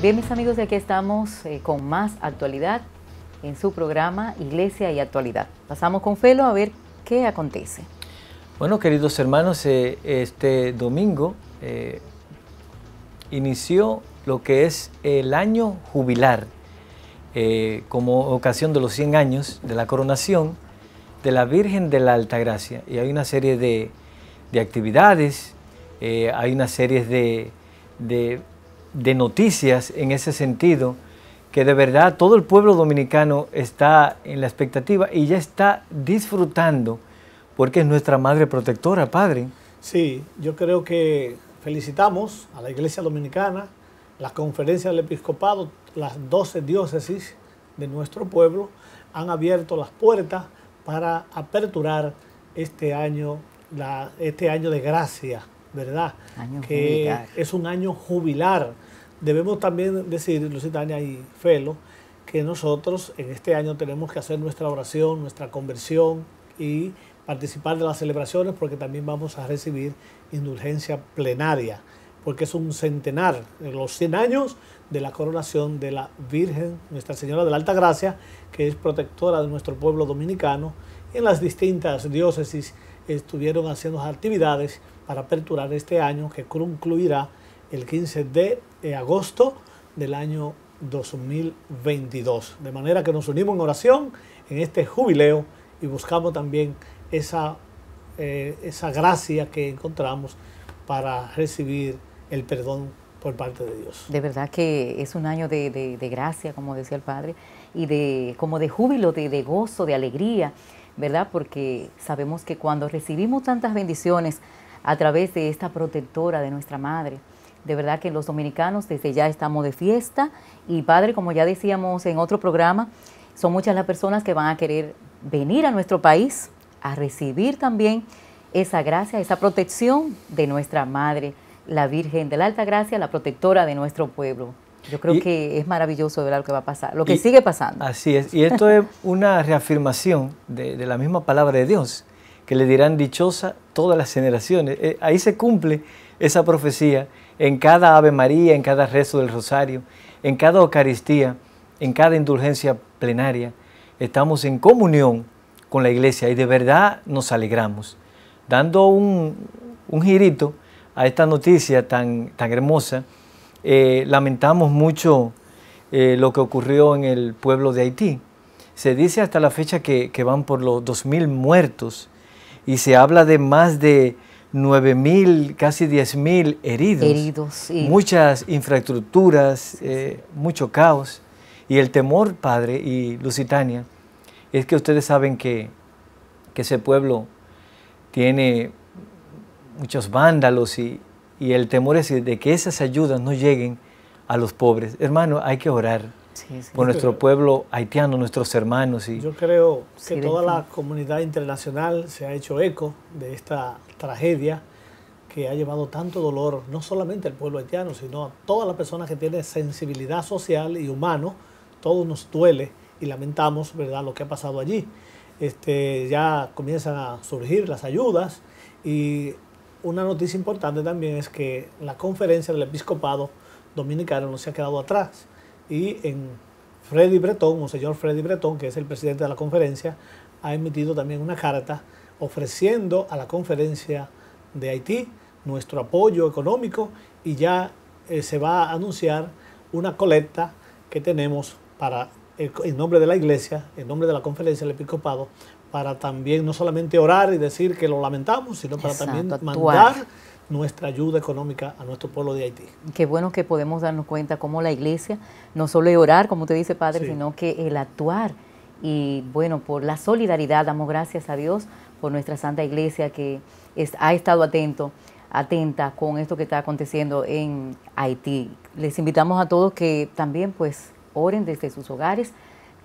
Bien, mis amigos, aquí estamos eh, con más actualidad en su programa Iglesia y Actualidad. Pasamos con Felo a ver qué acontece. Bueno, queridos hermanos, eh, este domingo eh, inició lo que es el año jubilar, como ocasión de los 100 años de la coronación de la Virgen de la Altagracia. Y hay una serie de, de actividades, hay una serie de, de, de noticias en ese sentido, que de verdad todo el pueblo dominicano está en la expectativa y ya está disfrutando porque es nuestra madre protectora, Padre. Sí, yo creo que felicitamos a la Iglesia Dominicana, la Conferencia del Episcopado, las 12 diócesis de nuestro pueblo han abierto las puertas para aperturar este año, este año de gracia, ¿verdad? Año que jubilar. es un año jubilar. Debemos también decir, Lusitania y Felo, que nosotros en este año tenemos que hacer nuestra oración, nuestra conversión y participar de las celebraciones porque también vamos a recibir indulgencia plenaria, porque es un centenar, de los 100 años de la coronación de la Virgen, Nuestra Señora de la Alta Gracia, que es protectora de nuestro pueblo dominicano. En las distintas diócesis estuvieron haciendo actividades para aperturar este año que concluirá el 15 de eh, agosto del año 2022. De manera que nos unimos en oración en este jubileo y buscamos también esa, eh, esa gracia que encontramos para recibir el perdón por parte de Dios. De verdad que es un año de, de- gracia, como decía el Padre, y de como de júbilo, de, de gozo, de alegría, ¿verdad? Porque sabemos que cuando recibimos tantas bendiciones a través de esta protectora de nuestra Madre, de verdad que los dominicanos desde ya estamos de fiesta y Padre, como ya decíamos en otro programa, son muchas las personas que van a querer venir a nuestro país a recibir también esa gracia, esa protección de nuestra Madre, la Virgen de la Alta Gracia, la protectora de nuestro pueblo. Yo creo Y- que es maravilloso ver lo que va a pasar, lo que Y- sigue pasando. Así es, y esto es una reafirmación de, de la misma palabra de Dios, que le dirán dichosa todas las generaciones. Eh, ahí se cumple esa profecía en cada Ave María, en cada rezo del rosario, en cada Eucaristía, en cada indulgencia plenaria. Estamos en comunión con la iglesia y de verdad nos alegramos. Dando un, un girito a esta noticia tan, tan hermosa, eh, lamentamos mucho eh, lo que ocurrió en el pueblo de Haití. Se dice hasta la fecha que, que van por los 2.000 muertos y se habla de más de 9.000, casi 10.000 heridos. Heridos. Muchas infraestructuras, eh, mucho caos. Y el temor, Padre y Lusitania, es que ustedes saben que, que ese pueblo tiene muchos vándalos y, y el temor es de que esas ayudas no lleguen a los pobres. Hermano, hay que orar Sí, sí. por nuestro pueblo haitiano, nuestros hermanos. Y, Yo creo que Sí, toda la comunidad internacional se ha hecho eco de esta tragedia que ha llevado tanto dolor, no solamente al pueblo haitiano, sino a todas las personas que tienen sensibilidad social y humano. Todo nos duele y lamentamos ¿verdad? lo que ha pasado allí. Este, ya comienzan a surgir las ayudas y una noticia importante también es que la conferencia del episcopado dominicano no se ha quedado atrás y en Freddy Breton, Monseñor Freddy Breton, que es el presidente de la conferencia, ha emitido también una carta ofreciendo a la conferencia de Haití nuestro apoyo económico y ya eh, se va a anunciar una colecta que tenemos para eh, en nombre de la iglesia, en nombre de la conferencia del episcopado, para también no solamente orar y decir que lo lamentamos, sino para Exacto, también actuar. Nuestra ayuda económica a nuestro pueblo de Haití. Qué bueno que podemos darnos cuenta cómo la iglesia no solo es orar, como usted dice, Padre, Sí. sino que el actuar. Y bueno, por la solidaridad damos gracias a Dios por nuestra Santa Iglesia que es- ha estado atento, atenta con esto que está aconteciendo en Haití. Les invitamos a todos que también pues oren desde sus hogares,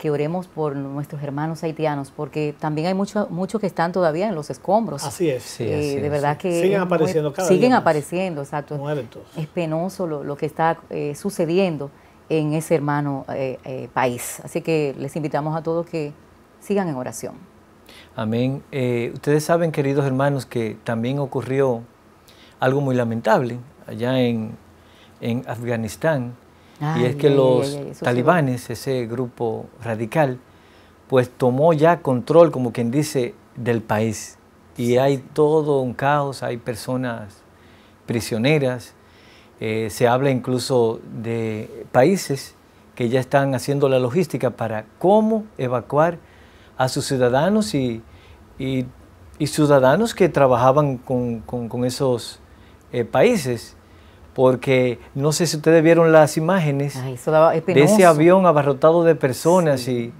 que oremos por nuestros hermanos haitianos, porque también hay muchos muchos que están todavía en los escombros. Así es. Sí, Eh, así de es. verdad que Siguen muy- apareciendo cada siguen día más. apareciendo, exacto. Muertos. Es penoso lo, lo que está eh, sucediendo en ese hermano eh, eh, país. Así que les invitamos a todos que sigan en oración. Amén. Eh, ustedes saben, queridos hermanos, que también ocurrió algo muy lamentable allá en, en Afganistán y es que los talibanes, ese grupo radical, pues tomó ya control, como quien dice, del país. Y hay todo un caos, hay personas prisioneras, eh, se habla incluso de países que ya están haciendo la logística para cómo evacuar a sus ciudadanos y, y, ciudadanos que trabajaban con, con, esos eh, países. Porque no sé si ustedes vieron las imágenes de ese avión abarrotado de personas y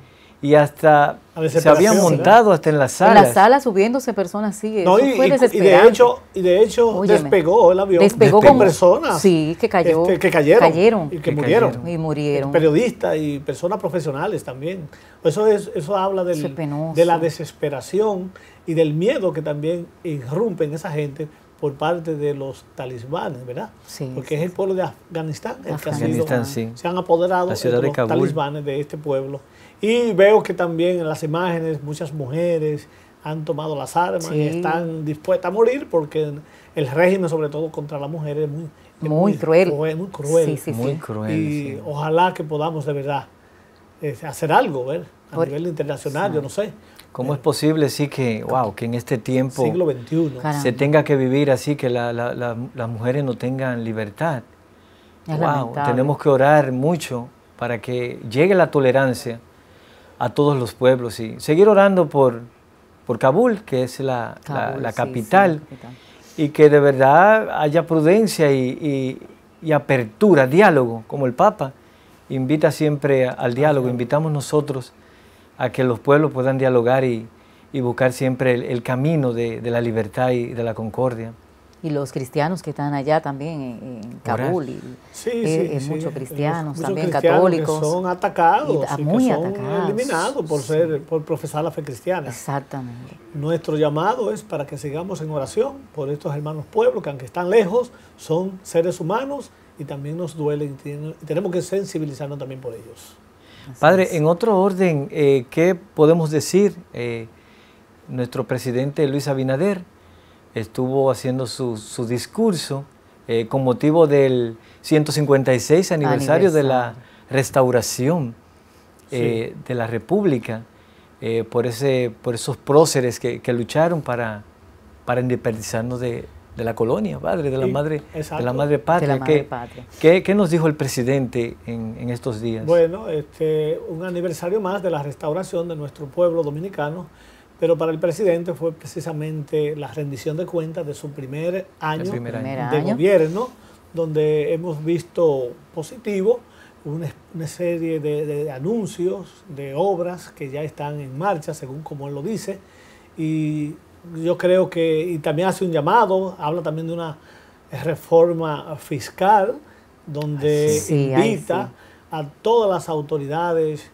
y hasta se habían montado hasta en las salas. En las salas subiéndose personas, sí. No, y, de hecho, y de hecho despegó el avión. Despegó, con personas. Sí, que, cayó, este, que cayeron. Y que, murieron. Y murieron. Periodistas y personas profesionales también. Eso, es, eso habla del, de la desesperación y del miedo que también irrumpen esa gente por parte de los talismanes, ¿verdad? Sí, Porque es el pueblo de Afganistán el que ha sido, se han apoderado de los talismanes de este pueblo y veo que también en las imágenes muchas mujeres han tomado las armas y están dispuestas a morir porque el régimen, sobre todo contra las mujeres, es muy, muy, cruel. Muy cruel. muy cruel. Y ojalá que podamos de verdad eh, hacer algo ¿ver? a nivel internacional, yo no sé. ¿Cómo es posible, sí, que, wow, que en este tiempo siglo XXI. se tenga que vivir así, que las mujeres no tengan libertad? wow, tenemos que orar mucho para que llegue la tolerancia a todos los pueblos y seguir orando por, por Kabul, que es la, capital, y que de verdad haya prudencia y, apertura, diálogo, como el Papa invita siempre al diálogo, invitamos nosotros a que los pueblos puedan dialogar y, buscar siempre el, camino de, de la libertad y de la concordia y los cristianos que están allá también en, Kabul. Y, sí, sí, sí, muchos cristianos también católicos. Que son atacados, y, muy que son eliminados por, ser, por profesar la fe cristiana. Exactamente. Nuestro llamado es para que sigamos en oración por estos hermanos pueblos que aunque están lejos, son seres humanos y también nos duelen y tenemos que sensibilizarnos también por ellos. Padre, en otro orden, eh, ¿qué podemos decir? Eh, nuestro presidente Luis Abinader estuvo haciendo su, su discurso eh, con motivo del 156 aniversario, de la restauración de la República, por, ese, por esos próceres que, que lucharon para, para independizarnos de, de la colonia, padre, de la, madre, de la madre patria. ¿Qué, ¿Qué, nos dijo el presidente en, en, estos días? Bueno, este, un aniversario más de la restauración de nuestro pueblo dominicano pero para el presidente fue precisamente la rendición de cuentas de su primer año, de gobierno, donde hemos visto positivo una, serie de, anuncios, de obras que ya están en marcha, según como él lo dice, y yo creo que, y también hace un llamado, habla también de una reforma fiscal, donde invita a todas las autoridades,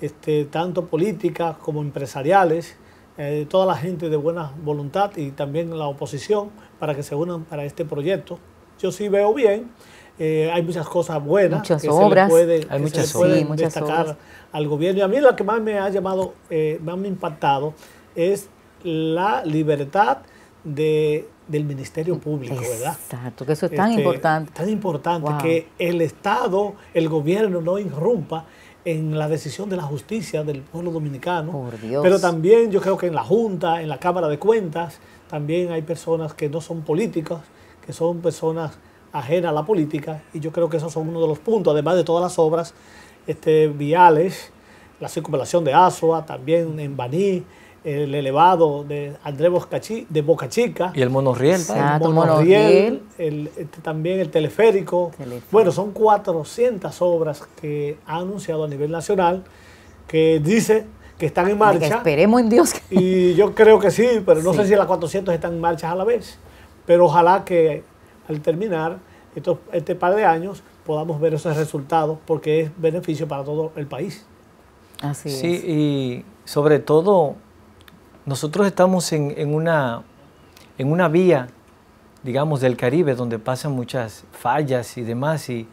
este, tanto políticas como empresariales, eh, toda la gente de buena voluntad y también la oposición para que se unan para este proyecto. Yo sí veo bien, eh, hay muchas cosas buenas muchas que obras. se le puede, pueden destacar al gobierno. Y a mí lo que más me ha llamado, eh, más me ha impactado es la libertad de, del Ministerio Público, ¿verdad? Exacto, que eso es tan este, importante. Tan importante que el Estado, el gobierno no irrumpa en la decisión de la justicia del pueblo dominicano. Pero también yo creo que en la Junta, en la Cámara de Cuentas, también hay personas que no son políticas, que son personas ajenas a la política, y yo creo que esos son uno de los puntos, además de todas las obras este, viales, la circunvalación de Asua, también en Baní, el elevado de Andrés de Boca Chica. Y el monorriel. el monorriel, el, este, también el teleférico. Bueno, son 400 obras que ha anunciado a nivel nacional que dice que están en marcha. esperemos en Dios. Y yo creo que sí, pero no sé si las 400 están en marcha a la vez. Pero ojalá que al terminar estos, este par de años podamos ver esos resultados porque es beneficio para todo el país. Así sí, y sobre todo nosotros estamos en, una, en una vía, digamos, del Caribe donde pasan muchas fallas y demás y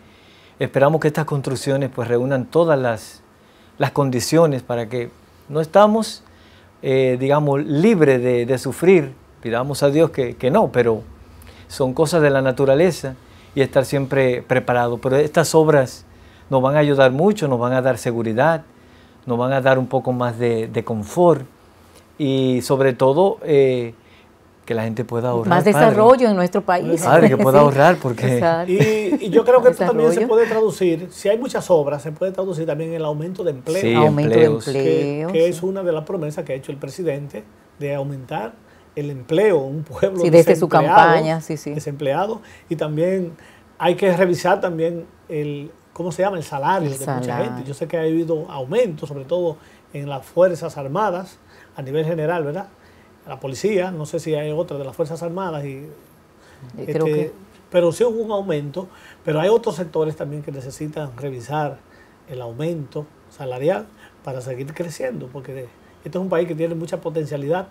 esperamos que estas construcciones pues reúnan todas las, condiciones para que no estamos, eh, digamos, libres de, sufrir. Pidamos a Dios que, que no, pero son cosas de la naturaleza y estar siempre preparado. Pero estas obras nos van a ayudar mucho, nos van a dar seguridad, nos van a dar un poco más de, de confort y sobre todo eh, que la gente pueda ahorrar. Más desarrollo en nuestro país. Padre, que pueda ahorrar porque... Y, y, yo creo que esto también se puede traducir, si hay muchas obras, se puede traducir también en el aumento de empleo. Sí, aumento de empleo. que, que es una de las promesas que ha hecho el presidente de aumentar el empleo, un pueblo Sí, desde su desempleado, campaña, sí, sí. desempleado, y también hay que revisar también el, ¿cómo se llama? El salario El de mucha gente. Yo sé que ha habido aumentos, sobre todo en las Fuerzas Armadas, a nivel general, ¿verdad? La policía, no sé si hay otra de las Fuerzas Armadas, y, Yo creo este, que pero sí hubo un aumento, pero hay otros sectores también que necesitan revisar el aumento salarial para seguir creciendo, porque este es un país que tiene mucha potencialidad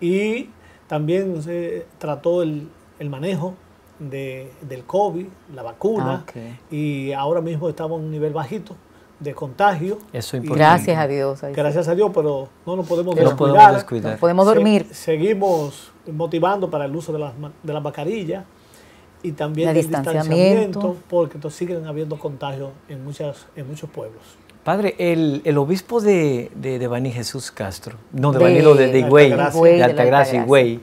y también se trató el, el manejo de, del COVID, la vacuna, Ah, y ahora mismo estamos en un nivel bajito de contagio. Eso es importante. gracias a Dios. ahí sí. Gracias a Dios, pero no nos podemos No descuidar. podemos descuidar. No podemos Se- dormir. seguimos motivando para el uso de las, de las mascarillas y también El distanciamiento. distanciamiento, porque entonces siguen habiendo contagios en, muchas, en muchos pueblos. Padre, el, el obispo de, de, de Baní Jesús Castro, no, de, De- Baní, no, de, de de Higüey, de Altagracia, Altagracia. Higüey,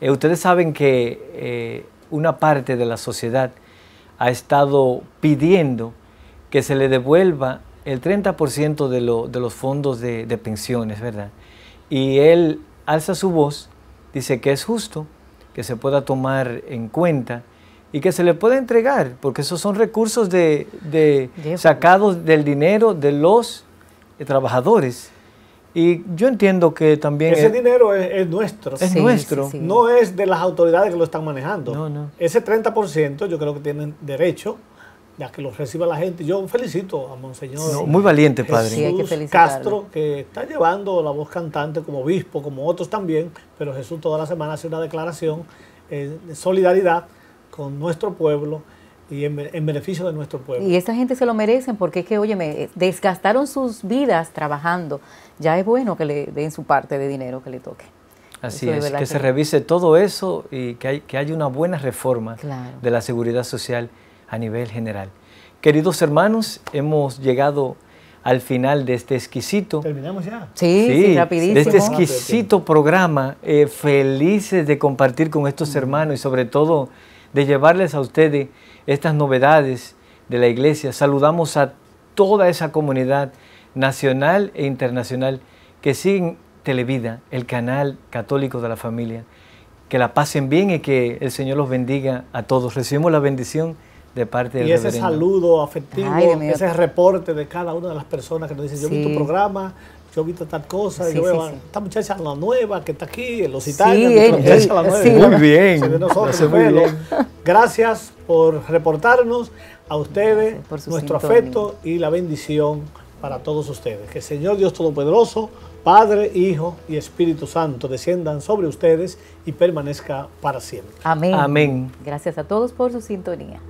eh, ustedes saben que eh, una parte de la sociedad ha estado pidiendo que se le devuelva el 30% de, lo- de los fondos de, de pensiones, ¿verdad? Y él alza su voz, dice que es justo que se pueda tomar en cuenta y que se le pueda entregar, porque esos son recursos de, de sacados del dinero de los eh, trabajadores. Y yo entiendo que también Ese es, dinero es, es nuestro. es Sí, nuestro. sí, sí. No es de las autoridades que lo están manejando. No, no. Ese 30% yo creo que tienen derecho ya que lo reciba la gente. Yo felicito a Monseñor No, muy valiente, padre. Sí, hay que Jesús. Castro, que está llevando la voz cantante como obispo, como otros también, pero Jesús toda la semana hace una declaración eh, de solidaridad con nuestro pueblo y en, en beneficio de nuestro pueblo. Y esa gente se lo merecen porque es que, óyeme, desgastaron sus vidas trabajando. Ya es bueno que le den su parte de dinero que le toque. Así Eso es, que que- se revise todo eso y que, hay, que haya una buena reforma Claro. de la seguridad social a nivel general. Queridos hermanos, hemos llegado al final de este exquisito, Terminamos ya. Sí, sí, rapidísimo. de este exquisito programa, eh, felices de compartir con estos hermanos y sobre todo de llevarles a ustedes estas novedades de la iglesia. Saludamos a toda esa comunidad nacional e internacional que siguen Televida, el canal católico de la familia. Que la pasen bien y que el Señor los bendiga a todos. Recibimos la bendición de parte del Y ese reverendo. saludo afectivo, Ay, ese reporte de cada una de las personas que nos dicen, yo vi Sí. tu programa, yo vi tal cosa, Sí, yo veo sí, esta muchacha la nueva que está aquí, en los Sí, Italianos, él- la muchacha él- la nueva. sí. Muy bien, nosotros, muy bien. Gracias por reportarnos a ustedes por nuestro sintonía. afecto y la bendición para todos ustedes. Que el Señor Dios Todopoderoso, Padre, Hijo y Espíritu Santo desciendan sobre ustedes y permanezca para siempre. Amén. Amén. Gracias a todos por su sintonía.